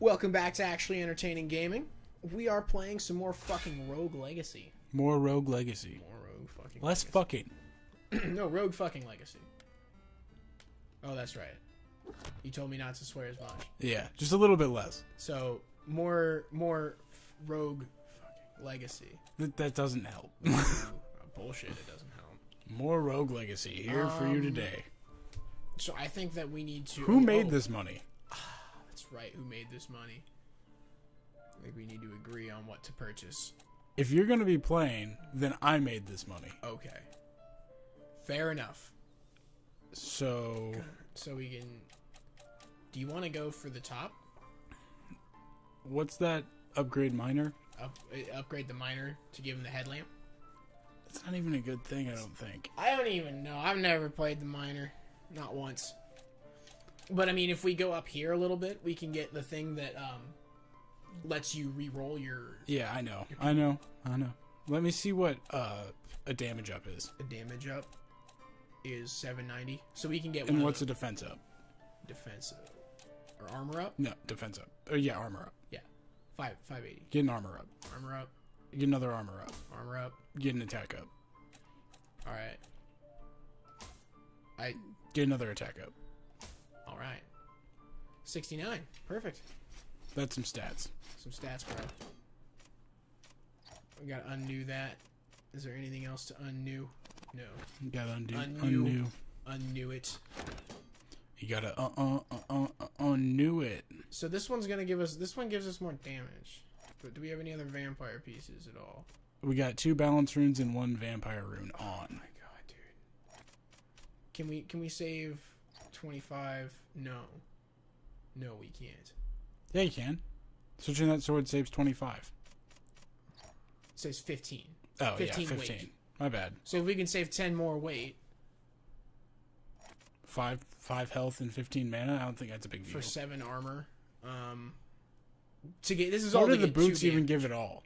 Welcome back to Actually Entertaining Gaming. We are playing some more fucking Rogue Legacy. More Rogue Legacy. More Rogue fucking Less fucking. No, Rogue fucking Legacy. Oh, that's right. You told me not to swear as much. Yeah, just a little bit less. So, more more f- Rogue fucking Legacy. That, that doesn't help. Bullshit, it doesn't help. More Rogue Legacy here for you Um, today. So, I think that we need to. Who made oh, this money? That's right, who made this money? I think we need to agree on what to purchase. If you're gonna be playing, then I made this money. Okay. Fair enough. So So we can. Do you want to go for the top? what's that upgrade miner? Up, uh, upgrade the miner to give him the headlamp? It's not even a good thing, I don't think. I don't even know. I've never played the miner, not once. But I mean, if we go up here a little bit, we can get the thing that um lets you re-roll your Yeah, I know. I know. I know. Let me see what uh a damage up is. A damage up. Is 790, so we can get And what's a defense up? the defensive or armor up. No, defense up. Oh yeah, armor up. Yeah, five 580 Get an armor up. armor up, Get another armor up. armor up. Get an attack up. All right. I Get another attack up. All right. 69, perfect. That's some stats. Some stats, bro. We gotta undo that. Is there anything else to undo? No. You gotta undo. Undo. Undo. Undo it. You gotta uh uh uh uh, uh undo it. So this one's gonna give us. This one gives us more damage. But do we have any other vampire pieces at all? We got two balance runes and one vampire rune on. Oh my god, dude. Can we can we save 25? No. No, we can't. Yeah, you can. Switching that sword saves 25. It says 15. Oh, 15 yeah, weight. 15. My bad. So if we can save 10 more weight Five five health and 15 mana. I don't think that's a big deal. for 7 armor, um, to get this is What all do the boots even damage. give it all?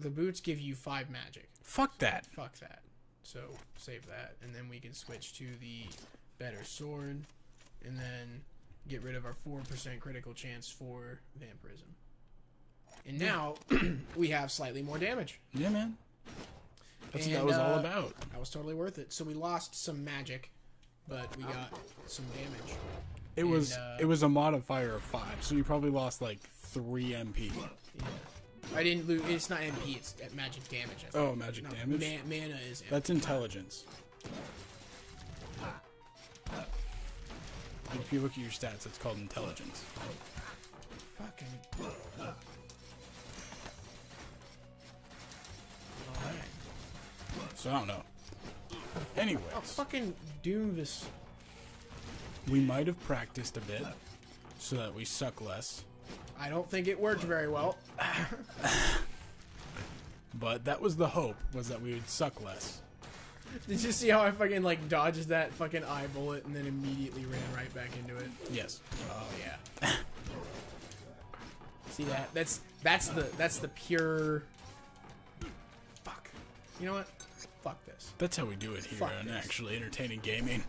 The boots give you 5 magic. Fuck that. Fuck that. So save that, and then we can switch to the better sword, and then get rid of our four percent critical chance for vampirism. And now we have slightly more damage. Yeah, man. That's what that And, was all uh, about. That was totally worth it. So we lost some magic, but we got some damage. It was uh, it was a modifier of five, so you probably lost like three MP. Yeah. I didn't lose. It's not MP. It's magic damage. Oh, magic No, damage. ma- mana is. MP. That's intelligence. If you look at your stats, it's called intelligence. Fucking. So I don't know. Anyways, Oh, fucking Doomvis. we might have practiced a bit so that we suck less, I don't think it worked very well. but that was the hope was that we would suck less. Did you see how I fucking like dodged that fucking eye bullet and then immediately ran right back into it? Yes. Oh yeah. see that? That's that's the that's the pure. Fuck. You know what? Fuck this. That's how we do it here Fuck on this. Actually Entertaining Gaming.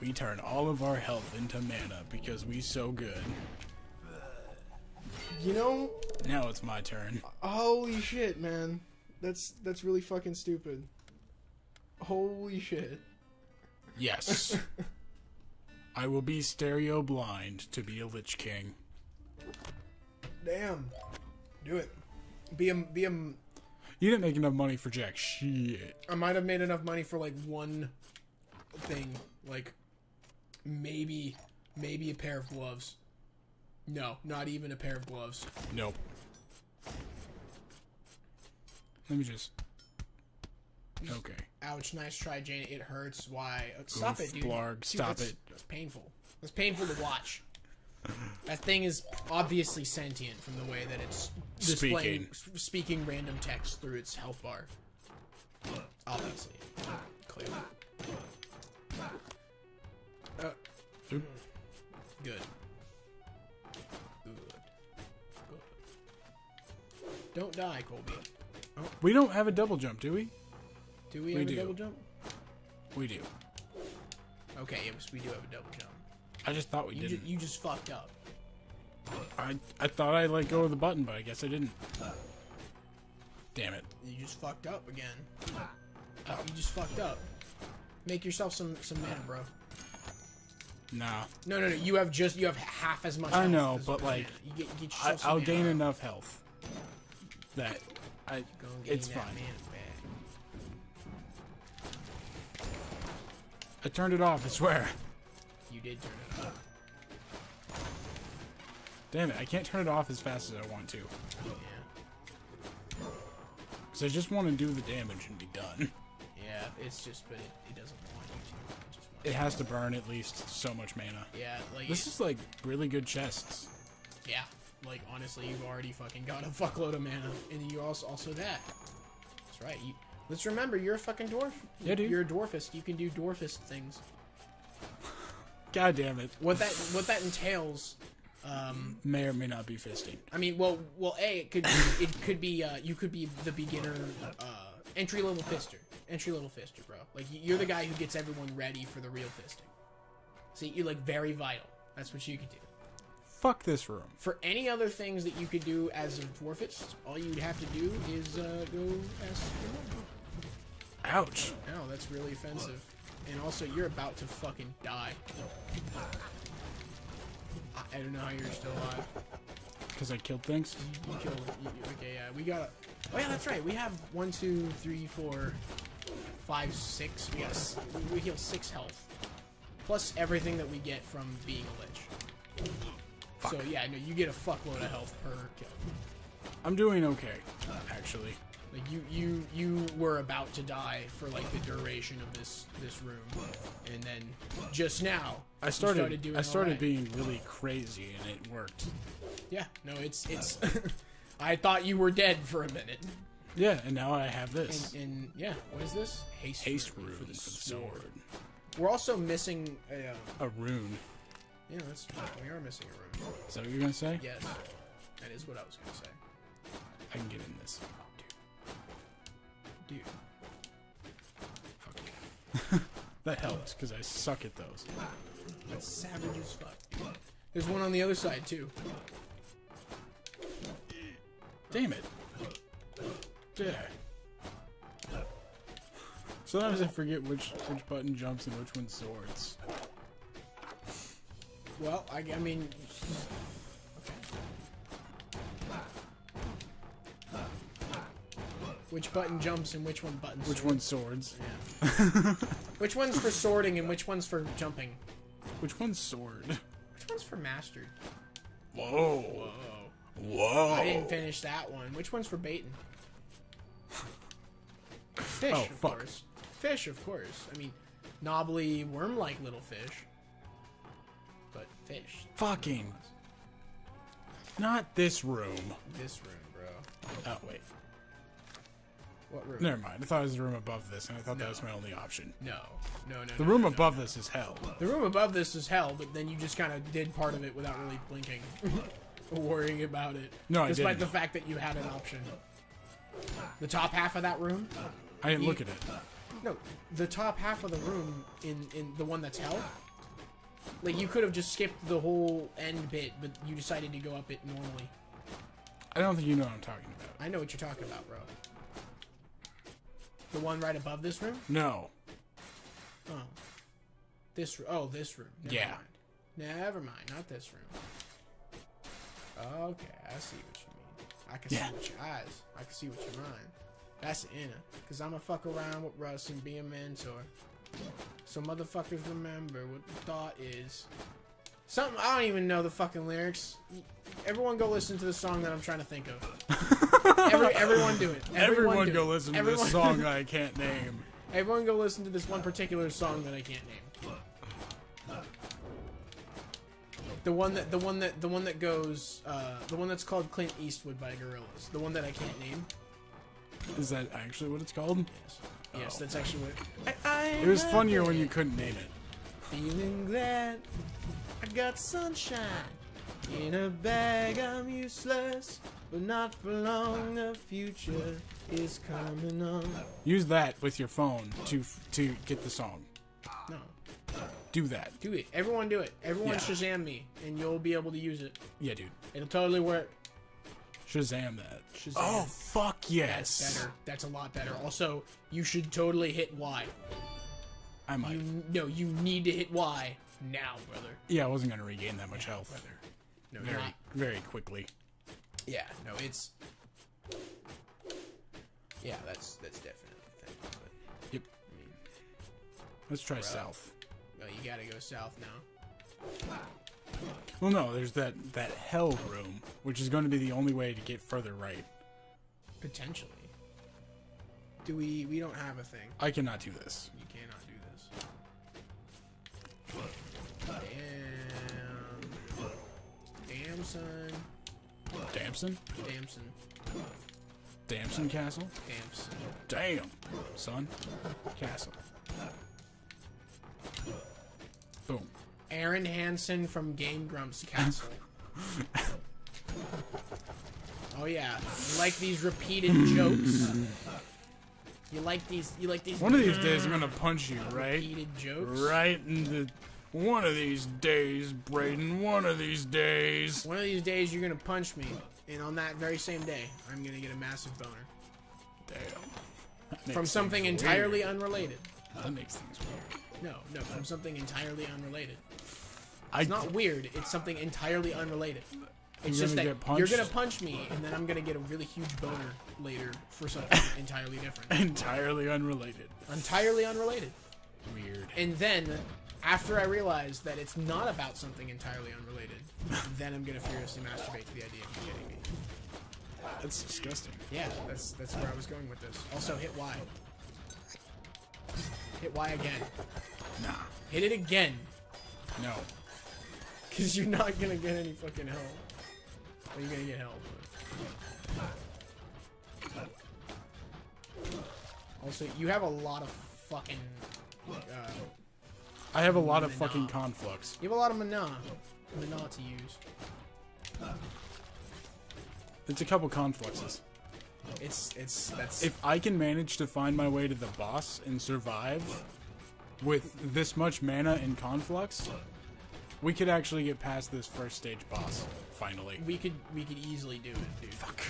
We turn all of our health into mana because we so good. You know, Now it's my turn. holy shit, man. That's that's really fucking stupid. Holy shit. Yes. I will be stereo blind to be a Lich King. Damn. Do it. Be a be a. You didn't make enough money for jack shit. I might have made enough money for like one thing, like maybe maybe a pair of gloves. No, not even a pair of gloves. Nope. Let me just. Okay. Ouch! Nice try, Jane. It hurts. Why? Uh, Stop it, dude. Blarg, Dude, stop that's- it. That's painful. That's painful to watch. That thing is obviously sentient from the way that it's displaying, s- speaking random text through its health bar. Obviously, clearly. Uh, good. Good. Good. Don't die, Colby. We don't have a double jump, do we? Do we, We have do. a double jump? We do. Okay, yes, we do have a double jump. I just thought we You, didn't. ju- you just fucked up. I I thought I let go of the button, but I guess I didn't. Damn it. You just fucked up again. Oh. You just fucked up. Make yourself some some mana, bro. Nah. No, no, no. You have just you have half as much. I know, but, like, you get, get I, I'll gain enough health that I. Go and gain It's fine. I turned it off. I swear. You did turn it off. Damn it! I can't turn it off as fast as I want to, Yeah, because I just want to do the damage and be done. yeah. It's just, but it, it doesn't want you to. It just It has to burn at least so much mana. Yeah, like This it- is like really good chests. yeah, like honestly, you've already fucking got a fuckload of mana, and you also also that. That's right. You let's remember you're a fucking dwarf. Yeah, dude. You're a dwarfist. You can do dwarfist things. God damn it! What that what that entails. Um, May or may not be fisting. I mean, well, well, a it could be, it could be uh, you could be the beginner uh, entry level fister, entry level fister, bro. Like you're the guy who gets everyone ready for the real fisting. See, you're like very vital. That's what you could do. Fuck this room. For any other things that you could do as a dwarfist, all you'd have to do is uh, go ask your mom. Ouch. No, that's really offensive. And also, you're about to fucking die. I, don't know how you're still alive. Because I killed things. You, you killed. You, okay, yeah, we got. Oh yeah, that's right. We have one, two, three, four, five, six. We got. We we heal six health, plus everything that we get from being a lich. So yeah, no, you get a fuckload of health per kill. I'm doing okay, actually. Like you, you, you were about to die for like the duration of this this room, and then just now I you started. doing I started alright. being really crazy, and it worked. Yeah, no, it's it's. I thought you were dead for a minute. Yeah, and now I have this And, and yeah, what is this? Haste, haste rune rune for the sword. sword. We're also missing a. Uh, A rune. Yeah, that's true. We are missing a rune. Is that what you're gonna say? Yes, that is what I was gonna say. I can get in this. Dude, Dude. Fuck you. that helps because I suck at those. that's savage as fuck. There's one on the other side too. Damn it. Yeah. Sometimes I forget which which button jumps and which one swords. Well, I, I mean, which button jumps and which one buttons? Which one swords? Yeah. which one's for sorting and which one's for jumping? Which one's sword? Which one's for mastered? Whoa. Whoa. Whoa. I didn't finish that one. Which one's for baiting? Fish, Oh, of fuck. course. Fish, of course. I mean, knobbly, worm-like little fish. Fish. Fucking. Not this room. This room, bro. Oh, wait. What room? Never mind. I thought it was the room above this, and I thought that was my only option. No. No, no, The no, room no, no. above this is hell. The room above this is hell, but then you just kind of did part of it without really blinking. or worrying about it. No, I Despite didn't. the fact that you had an option. The top half of that room? I didn't You- look at it. No, the top half of the room in in the one that's hell. Like you could have just skipped the whole end bit, but you decided to go up it normally. I don't think you know what I'm talking about. I know what you're talking about, bro. The one right above this room? No. Oh. This room. Oh, this room. Never Yeah. Mind. Never mind. Not this room. Okay, I see what you mean. I can Yeah. see what your eyes. I can see what your mind. That's the inner. Cause I'ma fuck around with Russ and be a mentor. So motherfuckers remember what the thought is. Something I don't even know the fucking lyrics. Everyone go listen to the song that I'm trying to think of. Every, everyone do it. Everyone, do go it. listen to Everyone- this song I can't name. Everyone go listen to this one particular song that I can't name. The one that the one that the one that goes uh, the one that's called Clint Eastwood by Gorillaz. The one that I can't name. Is that actually what it's called? Yes, yes, Oh. that's actually what. I, I It was funnier when you couldn't name it. Feeling glad I got sunshine in a bag. I'm useless, but not for long. The future is coming on. Use that with your phone to to get the song. No, Do that. Do it. Everyone do it. Everyone Yeah. Shazam me, and you'll be able to use it. Yeah, dude. It'll totally work. Shazam that. Shazam. Oh fuck yes. That's Better. That's a lot better. Also, you should totally hit Y. I might. You no, you need to hit Y now, brother. Yeah, I wasn't gonna regain that much health Brother. No, very not. very quickly. Yeah, no, it's. Yeah, that's that's definitely a thing. But, Yep. I mean, Let's try south. well, you gotta go south now. Well, no, there's that that hell room, which is going to be the only way to get further right. Potentially. Do we? We don't have a thing. I cannot do this. You cannot do this. Damn. Damn, son. Damson, Damson. Damson Castle. Damson. Damn, son, castle. Boom. Arin Hanson from Game Grumps Castle. oh yeah, you like these repeated jokes? You like these? You like these One of these days, I'm gonna punch you, right? repeated jokes? Right in the. One of these days, Braden. One of these days. One of these days you're gonna punch me, and on that very same day, I'm gonna get a massive boner Damn. That from something entirely weird. unrelated. That makes things weird. No, no, from something entirely unrelated. I It's not weird. It's something entirely unrelated. It's just that you're gonna punch me, and then I'm gonna get a really huge boner later for something entirely different, entirely unrelated. entirely unrelated. Weird. And then, after I realize that it's not about something entirely unrelated, then I'm gonna furiously masturbate to the idea of you getting me. That's disgusting. Yeah, that's that's where I was going with this. Also, hit Y. Hit Y again. Nah. Hit it again, No. cause you're not gonna get any fucking help. Well, you're gonna get help. Also, you have a lot of fucking. Uh, I have a lot of fucking conflux. you have a lot of mana, mana to use. It's a couple confluxes. It's it's that's If I can manage to find my way to the boss and survive with this much mana and conflux, we could actually get past this first stage boss. Finally. we could we could easily do it, dude. Fuck.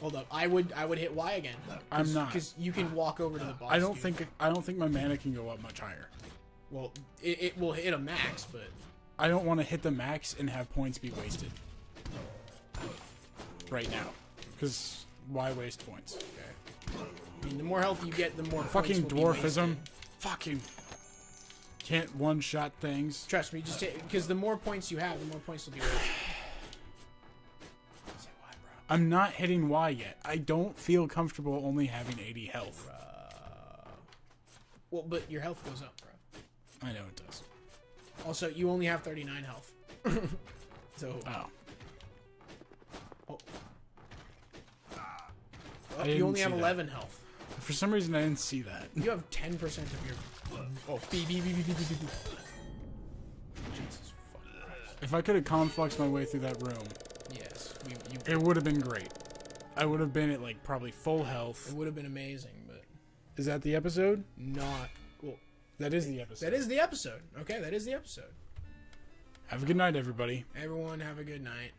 Hold up, I would I would hit Y again. I'm not. because you can walk over to the boss. I don't dude. think I don't think my mana can go up much higher. Well, it, it will hit a max, but I don't want to hit the max and have points be wasted. Right now. Because why waste points? I mean, the more health you get, the more Fucking dwarfism. Fucking. Can't one shot things. Trust me, just because the more points you have, the more points will be wasted. Say why, bro? I'm not hitting Y yet. I don't feel comfortable only having 80 health. Well, but your health goes up, bro. I know it does. Also, you only have 39 health. so, oh. Well, you only have that. 11 health. For some reason, I didn't see that. You have 10% of your. Oh, beep, beep, beep, beep, beep, beep, beep. Jesus fucking Christ. If I could have confluxed my way through that room, Yes, we, you, it would have been great. I would have been at like probably full health. it would have been amazing, but Is that the episode? not. Well, That is the episode. that is the episode. Okay, that is the episode. Have a good night, everybody. Everyone, have a good night.